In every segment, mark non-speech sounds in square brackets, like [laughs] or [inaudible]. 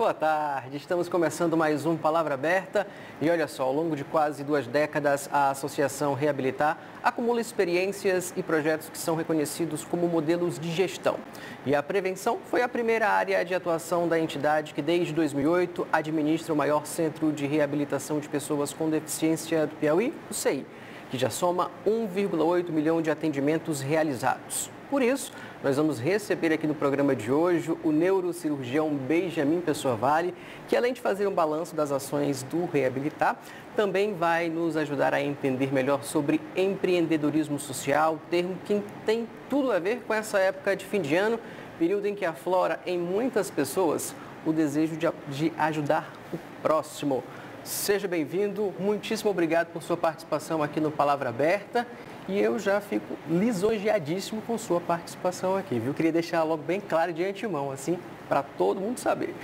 boa tarde. Estamos começando mais um Palavra Aberta. E olha só, ao longo de quase duas décadas, a Associação Reabilitar acumula experiências e projetos que são reconhecidos como modelos de gestão. E a prevenção foi a primeira área de atuação da entidade que, desde 2008, administra o maior centro de reabilitação de pessoas com deficiência do Piauí, o CEI, que já soma 1,8 milhão de atendimentos realizados. Por isso, nós vamos receber aqui no programa de hoje o neurocirurgião Benjamin Pessoa Vale, que além de fazer um balanço das ações do Reabilitar, também vai nos ajudar a entender melhor sobre empreendedorismo social, termo que tem tudo a ver com essa época de fim de ano, período em que aflora em muitas pessoas o desejo de, de ajudar o próximo. Seja bem-vindo, muitíssimo obrigado por sua participação aqui no Palavra Aberta e eu já fico lisonjeadíssimo com sua participação aqui, viu? Queria deixar logo bem claro de antemão, assim, para todo mundo saber.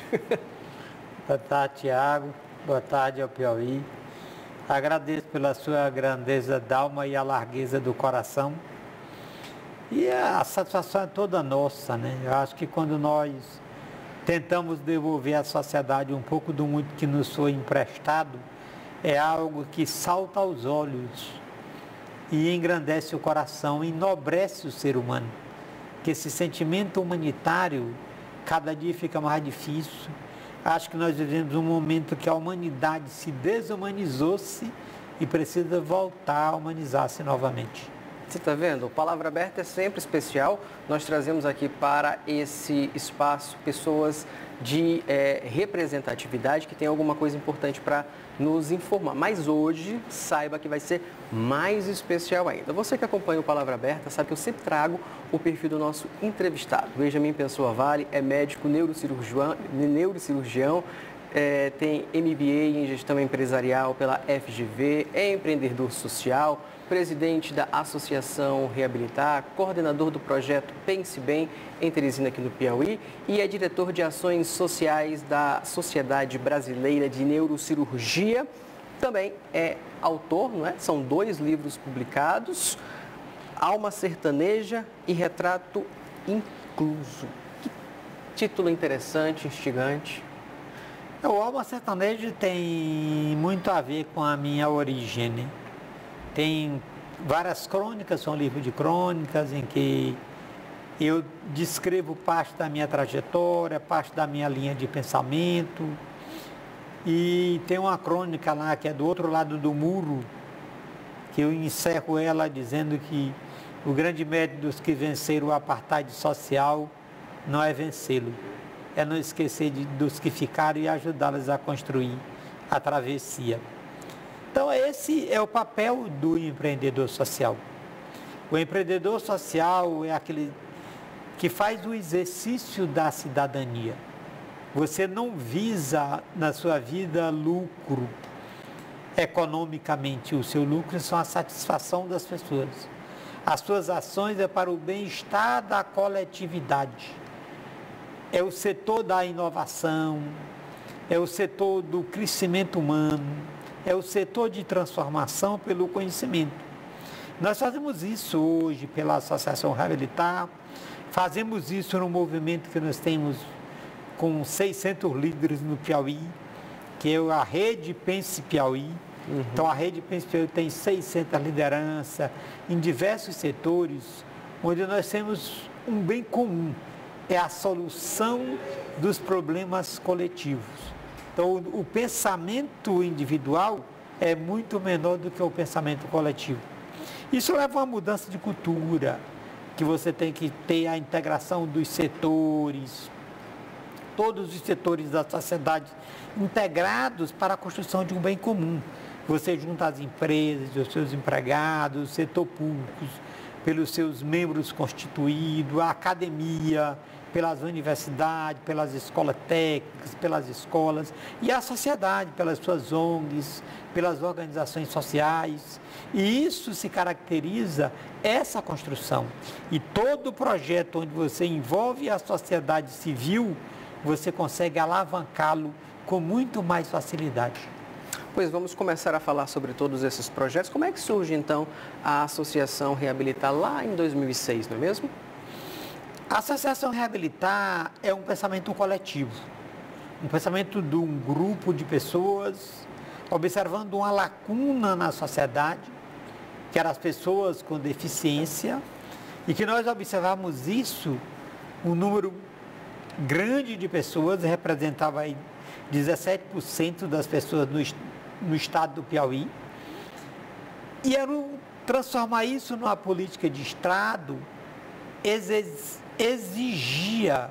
Boa tarde, Tiago. Boa tarde ao Piauí. Agradeço pela sua grandeza d'alma e a largueza do coração. E a satisfação é toda nossa, né? Eu acho que quando nós tentamos devolver à sociedade um pouco do muito que nos foi emprestado, é algo que salta aos olhos e engrandece o coração, enobrece o ser humano. Que esse sentimento humanitário cada dia fica mais difícil. Acho que nós vivemos um momento que a humanidade se desumanizou-se e precisa voltar a humanizar-se novamente. Você está vendo? Palavra Aberta é sempre especial. Nós trazemos aqui para esse espaço pessoas de é, representatividade que tem alguma coisa importante para nos informar. Mas hoje, saiba que vai ser mais especial ainda. Você que acompanha o Palavra Aberta sabe que eu sempre trago o perfil do nosso entrevistado. Benjamin Pessoa Vale é médico neurocirurgião, neurocirurgião é, tem MBA em gestão empresarial pela FGV, é empreendedor social, presidente da Associação Reabilitar, coordenador do projeto Pense Bem em Teresina, aqui no Piauí, e é diretor de ações sociais da Sociedade Brasileira de Neurocirurgia. Também é autor, não é? São dois livros publicados, Alma Sertaneja e Retrato Incluso. Que título interessante, instigante. O Alma Sertaneja tem muito a ver com a minha origem, né? Tem várias crônicas, são livros de crônicas em que eu descrevo parte da minha trajetória, parte da minha linha de pensamento. E tem uma crônica lá que é do outro lado do muro, que eu encerro ela dizendo que o grande mérito dos que venceram o apartheid social não é vencê-lo, é não esquecer de, dos que ficaram e ajudá-los a construir a travessia. Então, esse é o papel do empreendedor social. O empreendedor social é aquele que faz o exercício da cidadania. Você não visa na sua vida lucro economicamente. O seu lucro são a satisfação das pessoas. As suas ações é para o bem-estar da coletividade. É o setor da inovação, é o setor do crescimento humano, é o setor de transformação pelo conhecimento. Nós fazemos isso hoje pela Associação Reabilitar, fazemos isso no movimento que nós temos com 600 líderes no Piauí, que é a Rede Pense Piauí. Uhum. Então, a Rede Pense Piauí tem 600 lideranças em diversos setores, onde nós temos um bem comum, é a solução dos problemas coletivos. Então, o pensamento individual é muito menor do que o pensamento coletivo. Isso leva a uma mudança de cultura, que você tem que ter a integração dos setores, todos os setores da sociedade integrados para a construção de um bem comum. Você junta as empresas, os seus empregados, o setor público, pelos seus membros constituídos, a academia, pelas universidades, pelas escolas técnicas, pelas escolas e a sociedade, pelas suas ONGs, pelas organizações sociais. E isso se caracteriza essa construção. E todo projeto onde você envolve a sociedade civil, você consegue alavancá-lo com muito mais facilidade. Pois vamos começar a falar sobre todos esses projetos. Como é que surge então a Associação Reabilitar lá em 2006, não é mesmo? A associação reabilitar é um pensamento coletivo. um pensamento de um grupo de pessoas, observando uma lacuna na sociedade, que eram as pessoas com deficiência, e que nós observamos isso, um número grande de pessoas, representava aí 17% das pessoas no, no estado do Piauí, e era transformar isso numa política de Estado exigia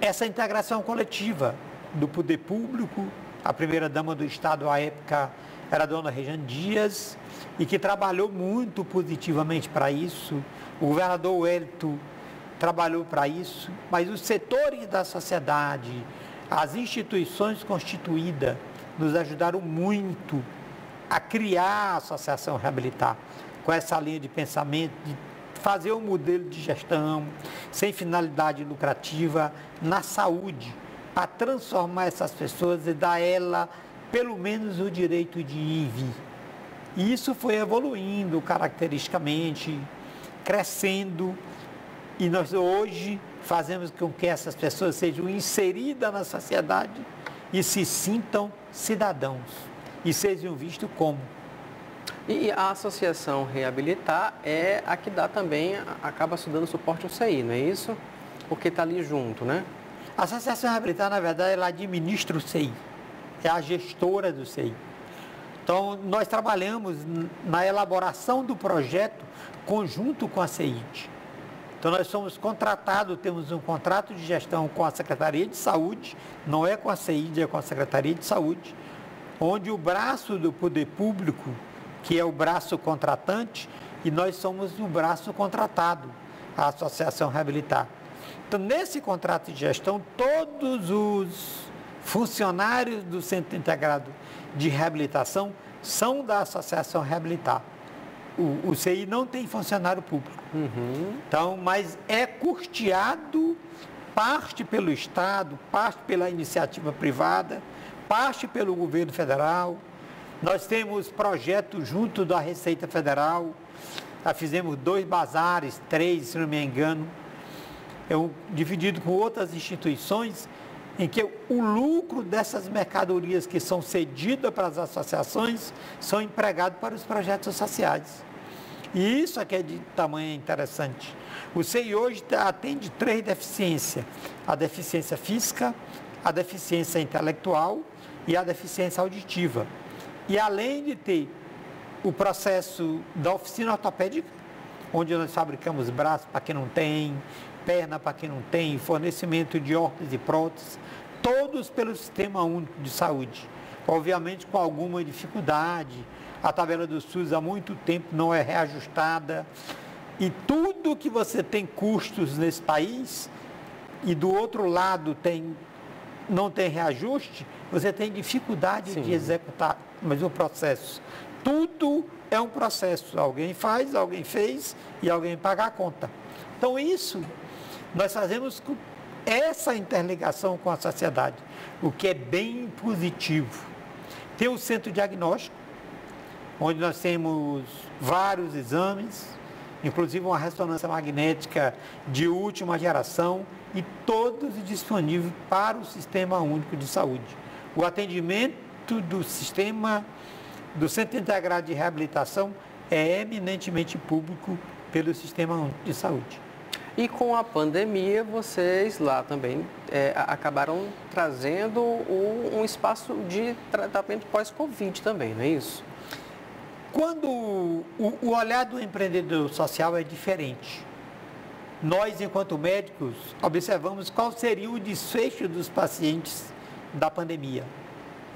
essa integração coletiva do poder público. A primeira-dama do Estado, à época, era a dona Rejane Dias, e que trabalhou muito positivamente para isso. O governador Wellington trabalhou para isso, mas os setores da sociedade, as instituições constituídas, nos ajudaram muito a criar a Associação Reabilitar, com essa linha de pensamento, de fazer um modelo de gestão sem finalidade lucrativa na saúde, para transformar essas pessoas e dar a ela pelo menos o direito de ir e vir. E isso foi evoluindo caracteristicamente, crescendo, e nós hoje fazemos com que essas pessoas sejam inseridas na sociedade e se sintam cidadãos e sejam vistos como. E a associação Reabilitar é a que dá também, acaba dando suporte ao CI, não é isso? Porque está ali junto, né? A Associação Reabilitar, na verdade, ela administra o CI, é a gestora do CI. Então, nós trabalhamos na elaboração do projeto conjunto com a CEID. Então, nós somos contratados, temos um contrato de gestão com a Secretaria de Saúde, não é com a CEID, é com a Secretaria de Saúde, onde o braço do poder público, que é o braço contratante, e nós somos o braço contratado, a Associação Reabilitar. Então, nesse contrato de gestão, todos os funcionários do Centro Integrado de Reabilitação são da Associação Reabilitar. O, o CI não tem funcionário público. Uhum. Então, mas é custeado parte pelo Estado, parte pela iniciativa privada, parte pelo governo federal. Nós temos projetos junto da Receita Federal. Já fizemos dois bazares, três, se não me engano, é dividido com outras instituições, em que o lucro dessas mercadorias que são cedidas para as associações são empregados para os projetos sociais. E isso que é de tamanho interessante. O CEI hoje atende três deficiências: a deficiência física, a deficiência intelectual e a deficiência auditiva. E além de ter o processo da oficina ortopédica, onde nós fabricamos braços para quem não tem, perna para quem não tem, fornecimento de órteses e próteses, todos pelo Sistema Único de Saúde. Obviamente com alguma dificuldade, a tabela do SUS há muito tempo não é reajustada. E tudo que você tem custos nesse país, e do outro lado tem, não tem reajuste, você tem dificuldade Sim. de executar mas o processo. Tudo é um processo. Alguém faz, alguém fez e alguém paga a conta. Então isso nós fazemos com essa interligação com a sociedade, o que é bem positivo. Tem o centro diagnóstico, onde nós temos vários exames, inclusive uma ressonância magnética de última geração e todos disponíveis para o Sistema Único de Saúde. O atendimento do sistema do Centro Integrado de Reabilitação é eminentemente público pelo Sistema de Saúde. E com a pandemia, vocês lá também é, acabaram trazendo um, um espaço de tratamento pós-Covid também, não é isso? Quando o, o olhar do empreendedor social é diferente, nós, enquanto médicos, observamos qual seria o desfecho dos pacientes da pandemia.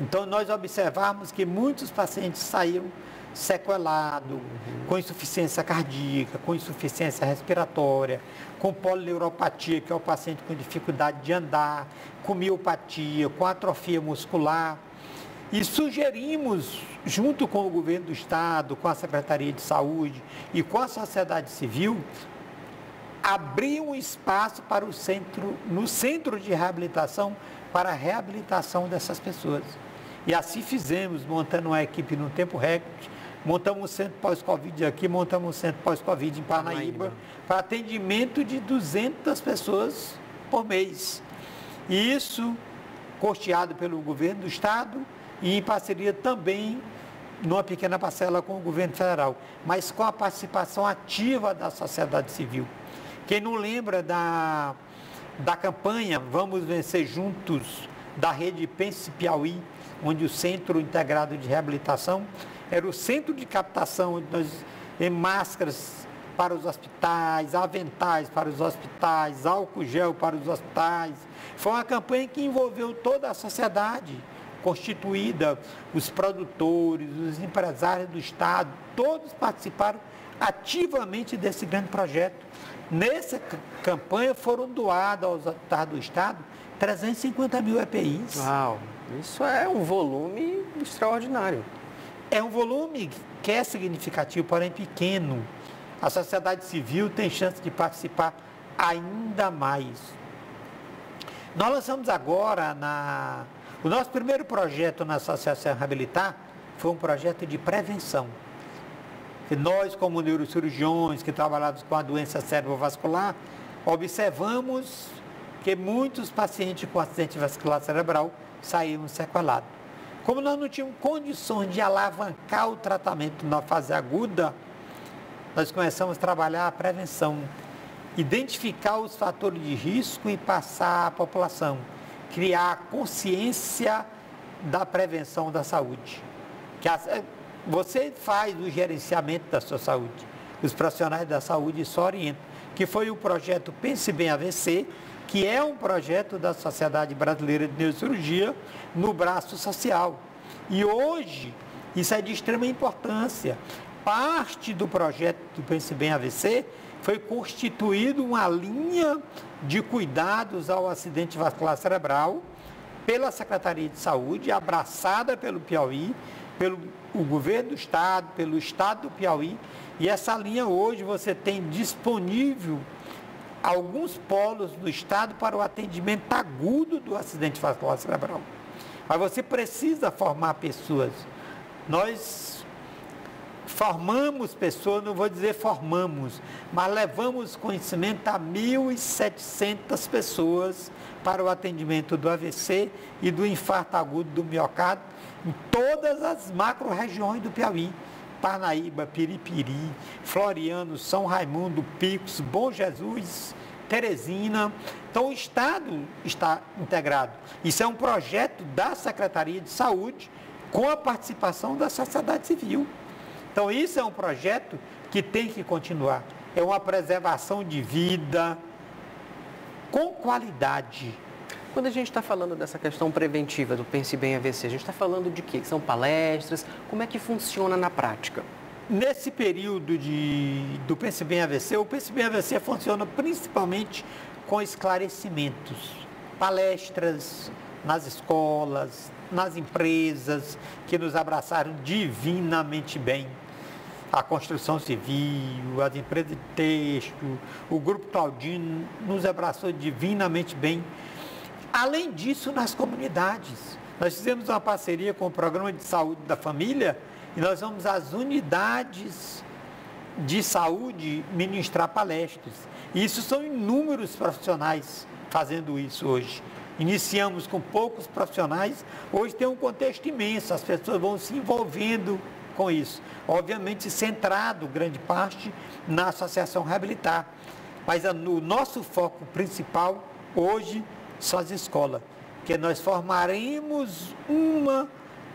Então, nós observamos que muitos pacientes saíram sequelado, uhum. com insuficiência cardíaca, com insuficiência respiratória, com polineuropatia, que é o paciente com dificuldade de andar, com miopatia, com atrofia muscular. E sugerimos, junto com o governo do estado, com a Secretaria de Saúde e com a sociedade civil, abrir um espaço para o centro, no centro de reabilitação, para a reabilitação dessas pessoas. E assim fizemos, montando uma equipe no tempo recorde, Montamos um centro pós-Covid aqui, montamos um centro pós-Covid em Parnaíba, para atendimento de 200 pessoas por mês. E isso custeado pelo governo do estado e em parceria também numa pequena parcela com o governo federal, mas com a participação ativa da sociedade civil. Quem não lembra da, da campanha Vamos Vencer Juntos, da rede Pense Piauí, onde o Centro Integrado de Reabilitação era o centro de captação em máscaras para os hospitais, aventais para os hospitais, álcool gel para os hospitais. Foi uma campanha que envolveu toda a sociedade constituída, os produtores, os empresários do Estado, todos participaram ativamente desse grande projeto. Nessa campanha foram doados aos hospitais do Estado 350 mil EPIs. Uau, isso é um volume extraordinário. É um volume que é significativo, porém pequeno. A sociedade civil tem chance de participar ainda mais. Nós lançamos agora na o nosso primeiro projeto na Associação Reabilitar foi um projeto de prevenção. E nós, como neurocirurgiões que trabalhamos com a doença cerebrovascular, observamos que muitos pacientes com acidente vascular cerebral saíram sequelados. Como nós não tínhamos condições de alavancar o tratamento na fase aguda, nós começamos a trabalhar a prevenção, identificar os fatores de risco e passar à população criar consciência da prevenção da saúde. Que a, você faz o gerenciamento da sua saúde. Os profissionais da saúde só orientam. Que foi o projeto Pense Bem AVC, que é um projeto da Sociedade Brasileira de Neurocirurgia no braço social. E hoje, isso é de extrema importância. Parte do projeto do Pense Bem AVC foi constituído uma linha de cuidados ao acidente vascular cerebral pela Secretaria de Saúde, abraçada pelo Piauí, pelo o governo do estado, pelo estado do Piauí. E essa linha hoje você tem disponível alguns polos do estado para o atendimento agudo do acidente vascular cerebral. Mas você precisa formar pessoas. Nós formamos pessoas, não vou dizer formamos, mas levamos conhecimento a 1.700 pessoas para o atendimento do AVC e do infarto agudo do miocárdio em todas as macro-regiões do Piauí. Parnaíba, Piripiri, Floriano, São Raimundo, Picos, Bom Jesus, Teresina. Então o Estado está integrado. Isso é um projeto da Secretaria de Saúde com a participação da sociedade civil. Então, isso é um projeto que tem que continuar. É uma preservação de vida com qualidade. Quando a gente está falando dessa questão preventiva do Pense Bem AVC, a gente está falando de quê? São palestras? Como é que funciona na prática? Nesse período de, do Pense Bem AVC, o Pense Bem AVC funciona principalmente com esclarecimentos, palestras nas escolas, nas empresas que nos abraçaram divinamente bem a construção civil, as empresas de texto, o Grupo Claudino nos abraçou divinamente bem. Além disso, nas comunidades. Nós fizemos uma parceria com o Programa de Saúde da Família e nós vamos às unidades de saúde ministrar palestras. E isso são inúmeros profissionais fazendo isso hoje. Iniciamos com poucos profissionais, hoje tem um contexto imenso, as pessoas vão se envolvendo com isso. Obviamente centrado, grande parte, na Associação Reabilitar. Mas o nosso foco principal hoje são as escolas, que nós formaremos uma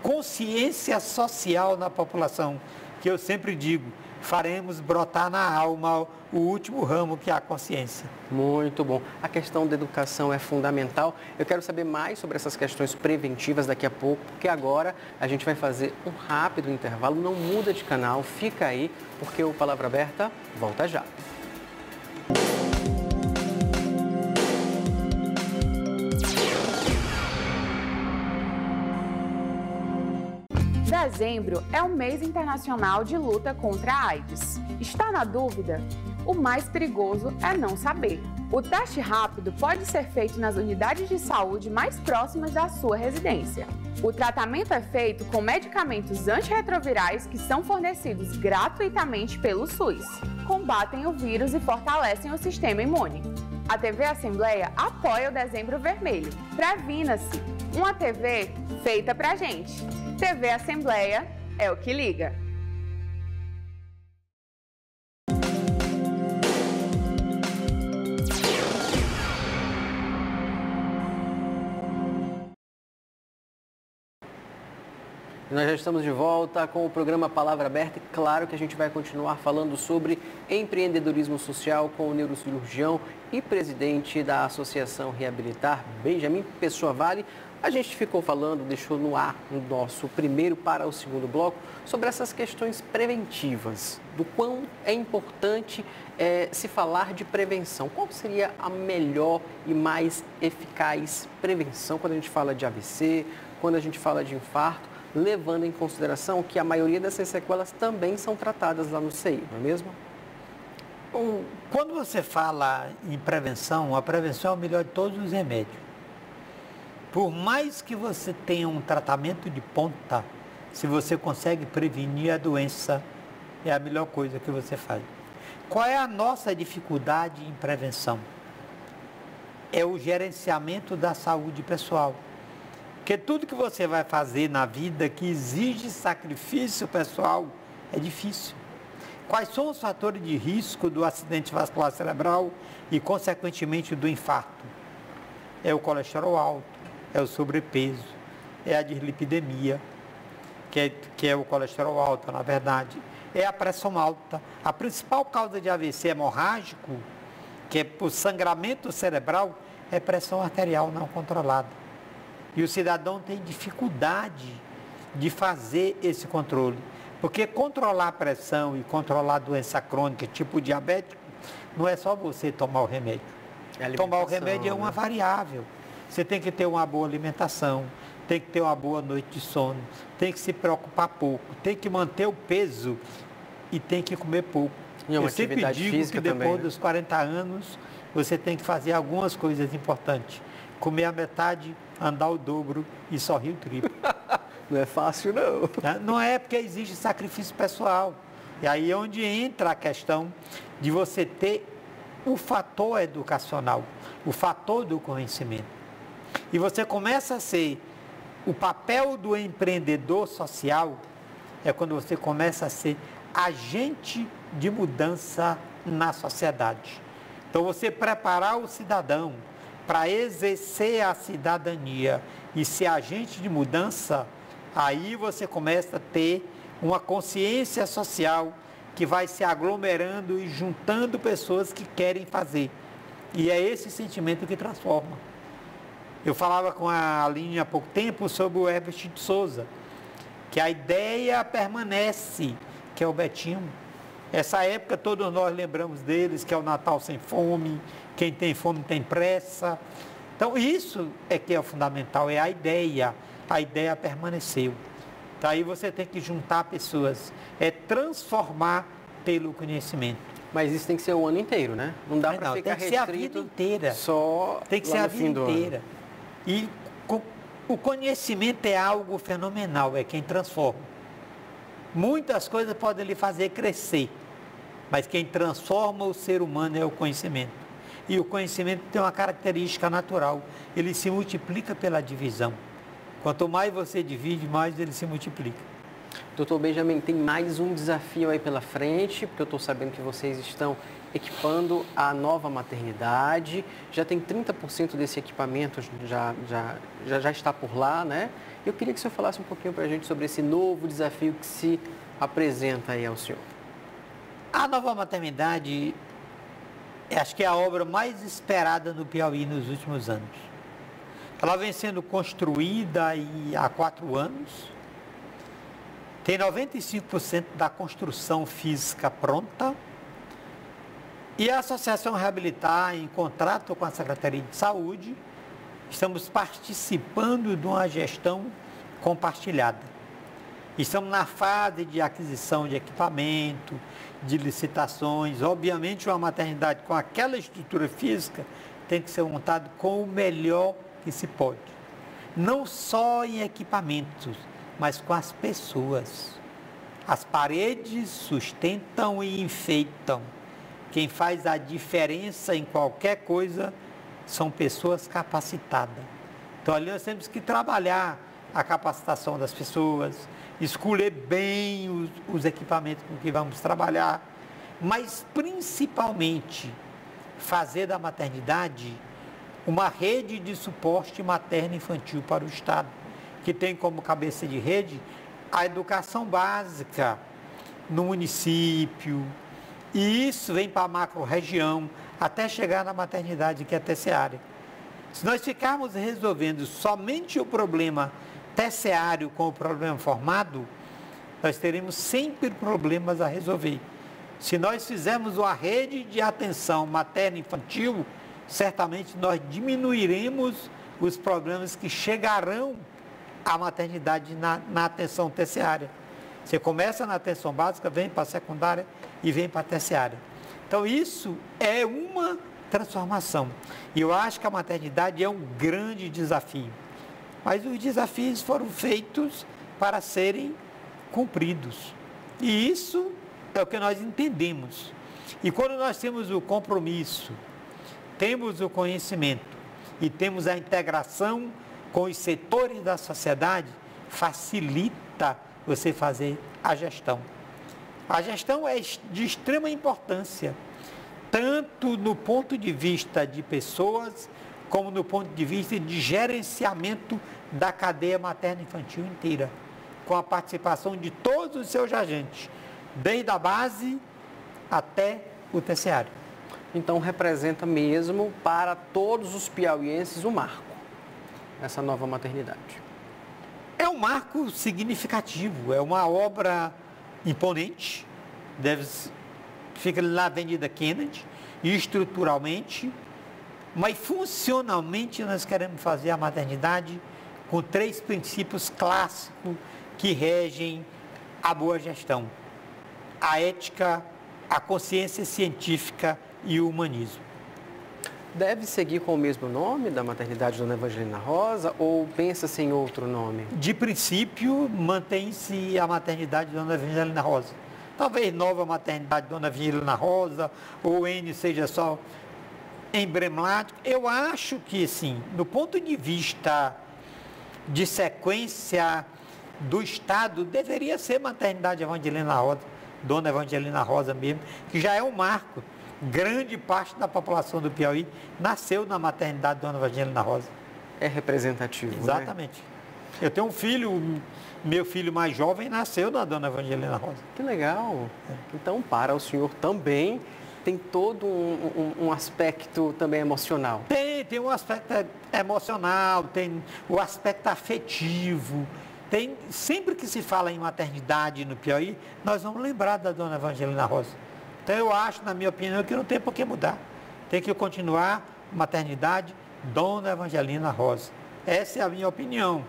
consciência social na população, que eu sempre digo, faremos brotar na alma o último ramo que é a consciência. Muito bom. A questão da educação é fundamental. Eu quero saber mais sobre essas questões preventivas daqui a pouco, porque agora a gente vai fazer um rápido intervalo. Não muda de canal, fica aí, porque o Palavra Aberta volta já. Dezembro é o mês internacional de luta contra a AIDS. Está na dúvida? O mais perigoso é não saber. O teste rápido pode ser feito nas unidades de saúde mais próximas da sua residência. O tratamento é feito com medicamentos antirretrovirais que são fornecidos gratuitamente pelo SUS. Combatem o vírus e fortalecem o sistema imune. A TV Assembleia apoia o Dezembro Vermelho. Previna-se. Uma TV feita pra gente. TV Assembleia é o que liga. Nós já estamos de volta com o programa Palavra Aberta e claro que a gente vai continuar falando sobre empreendedorismo social com o neurocirurgião e presidente da Associação Reabilitar, Benjamin Pessoa Vale. A gente ficou falando, deixou no ar no nosso primeiro para o segundo bloco, sobre essas questões preventivas, do quão é importante é, se falar de prevenção. Qual seria a melhor e mais eficaz prevenção quando a gente fala de AVC, quando a gente fala de infarto? levando em consideração que a maioria dessas sequelas também são tratadas lá no CI, não é mesmo? Quando você fala em prevenção, a prevenção é o melhor de todos os remédios. Por mais que você tenha um tratamento de ponta, se você consegue prevenir a doença, é a melhor coisa que você faz. Qual é a nossa dificuldade em prevenção? É o gerenciamento da saúde pessoal. Porque tudo que você vai fazer na vida que exige sacrifício pessoal é difícil. Quais são os fatores de risco do acidente vascular cerebral e, consequentemente, do infarto? É o colesterol alto, é o sobrepeso, é a dislipidemia, que é, que é o colesterol alto, na verdade, é a pressão alta. A principal causa de AVC hemorrágico, que é por sangramento cerebral, é pressão arterial não controlada. E o cidadão tem dificuldade de fazer esse controle. Porque controlar a pressão e controlar a doença crônica, tipo diabético, não é só você tomar o remédio. É tomar o remédio é uma né? variável. Você tem que ter uma boa alimentação, tem que ter uma boa noite de sono, tem que se preocupar pouco, tem que manter o peso e tem que comer pouco. E uma Eu sempre digo que depois também, né? dos 40 anos você tem que fazer algumas coisas importantes. Comer a metade andar o dobro e sorrir o triplo. [laughs] não é fácil, não. Né? Não é porque existe sacrifício pessoal. E aí é onde entra a questão de você ter o fator educacional, o fator do conhecimento. E você começa a ser o papel do empreendedor social é quando você começa a ser agente de mudança na sociedade. Então você preparar o cidadão para exercer a cidadania e ser agente de mudança, aí você começa a ter uma consciência social que vai se aglomerando e juntando pessoas que querem fazer. E é esse sentimento que transforma. Eu falava com a Aline há pouco tempo sobre o Herbert de Souza, que a ideia permanece, que é o Betinho. Essa época todos nós lembramos deles, que é o Natal sem fome, quem tem fome tem pressa. Então, isso é que é o fundamental, é a ideia. A ideia permaneceu. Então, aí você tem que juntar pessoas, é transformar pelo conhecimento. Mas isso tem que ser o ano inteiro, né? Não dá para ficar tem que ser a vida inteira. Só tem que ser a vida inteira. E o conhecimento é algo fenomenal, é quem transforma. Muitas coisas podem lhe fazer crescer, mas quem transforma o ser humano é o conhecimento. E o conhecimento tem uma característica natural, ele se multiplica pela divisão. Quanto mais você divide, mais ele se multiplica. Doutor Benjamin, tem mais um desafio aí pela frente, porque eu estou sabendo que vocês estão equipando a nova maternidade. Já tem 30% desse equipamento, já, já, já, já está por lá, né? Eu queria que o senhor falasse um pouquinho para a gente sobre esse novo desafio que se apresenta aí ao senhor. A nova maternidade acho que é a obra mais esperada no Piauí nos últimos anos. Ela vem sendo construída há quatro anos, tem 95% da construção física pronta, e a Associação Reabilitar, em contrato com a Secretaria de Saúde, estamos participando de uma gestão compartilhada. Estamos na fase de aquisição de equipamento, de licitações. Obviamente, uma maternidade com aquela estrutura física tem que ser montada com o melhor que se pode. Não só em equipamentos, mas com as pessoas. As paredes sustentam e enfeitam, quem faz a diferença em qualquer coisa são pessoas capacitadas. Então ali nós temos que trabalhar a capacitação das pessoas, escolher bem os, os equipamentos com que vamos trabalhar, mas principalmente fazer da maternidade uma rede de suporte materno infantil para o Estado, que tem como cabeça de rede a educação básica no município, e isso vem para a macro-região, até chegar na maternidade, que é terciária. Se nós ficarmos resolvendo somente o problema terciário com o problema formado, nós teremos sempre problemas a resolver. Se nós fizermos uma rede de atenção materna infantil, certamente nós diminuiremos os problemas que chegarão à maternidade na, na atenção terciária. Você começa na atenção básica, vem para a secundária e vem para a terciária. Então isso é uma transformação. E eu acho que a maternidade é um grande desafio. Mas os desafios foram feitos para serem cumpridos. E isso é o que nós entendemos. E quando nós temos o compromisso, temos o conhecimento e temos a integração com os setores da sociedade, facilita você fazer a gestão. A gestão é de extrema importância, tanto no ponto de vista de pessoas, como no ponto de vista de gerenciamento da cadeia materno-infantil inteira, com a participação de todos os seus agentes, desde a base até o terciário. Então representa mesmo para todos os piauienses um marco, essa nova maternidade. É um marco significativo, é uma obra imponente, deve, fica na Avenida Kennedy, estruturalmente, mas funcionalmente nós queremos fazer a maternidade com três princípios clássicos que regem a boa gestão: a ética, a consciência científica e o humanismo. Deve seguir com o mesmo nome da maternidade Dona Evangelina Rosa ou pensa-se em outro nome? De princípio, mantém-se a maternidade Dona Evangelina Rosa. Talvez nova maternidade Dona Evangelina Rosa ou N seja só emblemático. Eu acho que, sim, do ponto de vista de sequência do Estado, deveria ser maternidade Evangelina Rosa, Dona Evangelina Rosa mesmo, que já é um marco. Grande parte da população do Piauí nasceu na maternidade Dona Evangelina Rosa. É representativo, né? Exatamente. Né? Eu tenho um filho, meu filho mais jovem nasceu na Dona Evangelina Rosa. Que legal. Então, para o senhor também tem todo um, um, um, aspecto também emocional. Tem, tem um aspecto emocional, tem o aspecto afetivo. Tem, sempre que se fala em maternidade no Piauí, nós vamos lembrar da dona Evangelina Rosa. Então eu acho, na minha opinião, que não tem por que mudar. Tem que continuar maternidade Dona Evangelina Rosa. Essa é a minha opinião.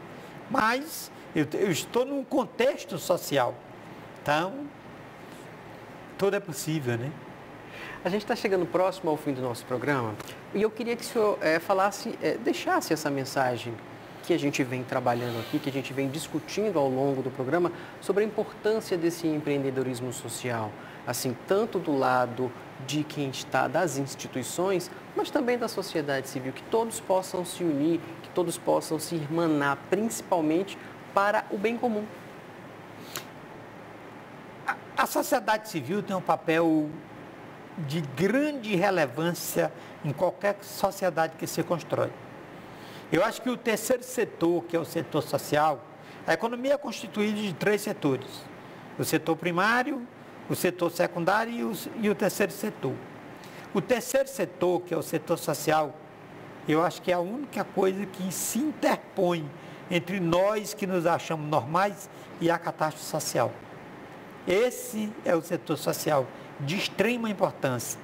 Mas eu, eu estou num contexto social. Então, tudo é possível, né? A gente está chegando próximo ao fim do nosso programa e eu queria que o senhor é, falasse, é, deixasse essa mensagem que a gente vem trabalhando aqui, que a gente vem discutindo ao longo do programa sobre a importância desse empreendedorismo social, assim, tanto do lado de quem está das instituições, mas também da sociedade civil, que todos possam se unir, que todos possam se irmanar, principalmente para o bem comum. A, a sociedade civil tem um papel de grande relevância em qualquer sociedade que se constrói. Eu acho que o terceiro setor, que é o setor social, a economia é constituída de três setores: o setor primário, o setor secundário e o, e o terceiro setor. O terceiro setor, que é o setor social, eu acho que é a única coisa que se interpõe entre nós que nos achamos normais e a catástrofe social. Esse é o setor social de extrema importância.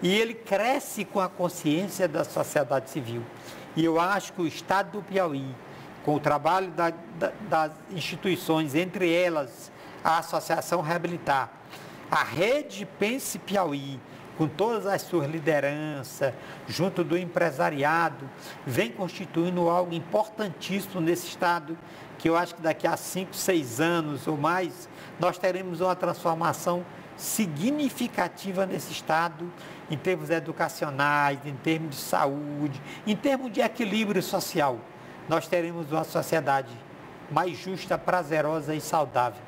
E ele cresce com a consciência da sociedade civil. E eu acho que o Estado do Piauí, com o trabalho da, da, das instituições, entre elas a Associação Reabilitar, a Rede Pense Piauí, com todas as suas lideranças, junto do empresariado, vem constituindo algo importantíssimo nesse Estado, que eu acho que daqui a cinco, seis anos ou mais, nós teremos uma transformação significativa nesse Estado, em termos educacionais, em termos de saúde, em termos de equilíbrio social. Nós teremos uma sociedade mais justa, prazerosa e saudável.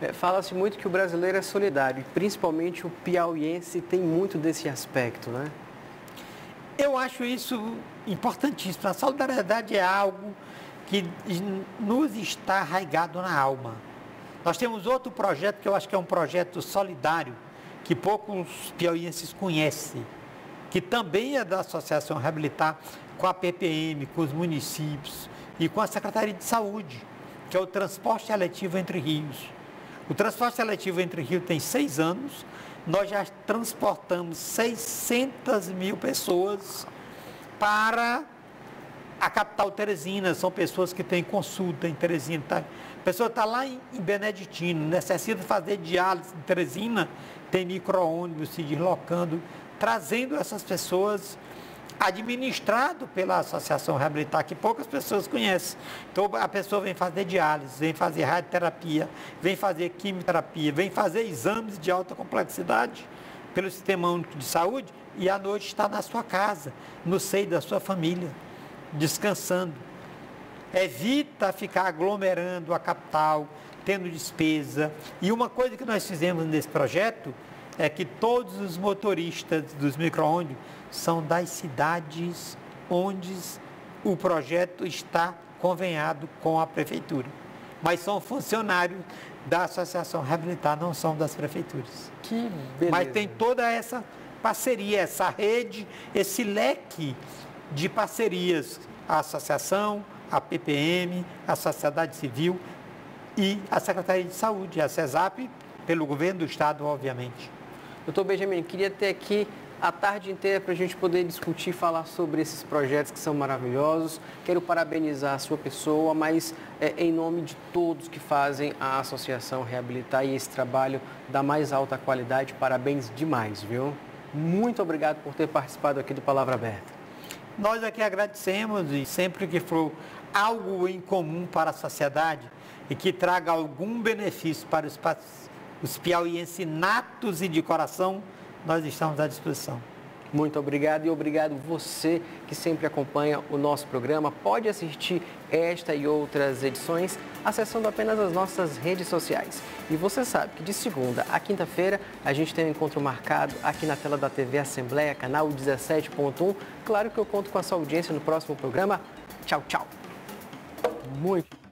É, Fala-se muito que o brasileiro é solidário, principalmente o piauiense tem muito desse aspecto, né? Eu acho isso importantíssimo. A solidariedade é algo que nos está arraigado na alma. Nós temos outro projeto que eu acho que é um projeto solidário, que poucos piauienses conhecem, que também é da Associação Reabilitar com a PPM, com os municípios e com a Secretaria de Saúde, que é o transporte seletivo entre rios. O transporte seletivo entre rios tem seis anos, nós já transportamos 600 mil pessoas para a capital Teresina. São pessoas que têm consulta em Teresina. Tá? A pessoa está lá em Beneditino, necessita fazer diálise em Teresina, tem micro-ônibus se deslocando, trazendo essas pessoas administrado pela Associação Reabilitar, que poucas pessoas conhecem. Então, a pessoa vem fazer diálise, vem fazer radioterapia, vem fazer quimioterapia, vem fazer exames de alta complexidade pelo Sistema Único de Saúde e à noite está na sua casa, no seio da sua família, descansando. Evita ficar aglomerando a capital, tendo despesa. E uma coisa que nós fizemos nesse projeto é que todos os motoristas dos micro-ônibus são das cidades onde o projeto está convenhado com a prefeitura. Mas são funcionários da Associação Reabilitar, não são das prefeituras. Que beleza. Mas tem toda essa parceria, essa rede, esse leque de parcerias. A associação, a PPM, a sociedade civil e a Secretaria de Saúde, a CESAP, pelo governo do Estado, obviamente. Doutor Benjamin, queria ter aqui a tarde inteira para a gente poder discutir falar sobre esses projetos que são maravilhosos. Quero parabenizar a sua pessoa, mas é, em nome de todos que fazem a Associação Reabilitar e esse trabalho da mais alta qualidade, parabéns demais, viu? Muito obrigado por ter participado aqui do Palavra Aberta. Nós aqui agradecemos e sempre que for algo em comum para a sociedade e que traga algum benefício para os, os piauienses natos e de coração, nós estamos à disposição. Muito obrigado e obrigado você que sempre acompanha o nosso programa. Pode assistir esta e outras edições acessando apenas as nossas redes sociais. E você sabe que de segunda a quinta-feira a gente tem um encontro marcado aqui na tela da TV Assembleia, canal 17.1. Claro que eu conto com a sua audiência no próximo programa. Tchau, tchau. Muito